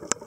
you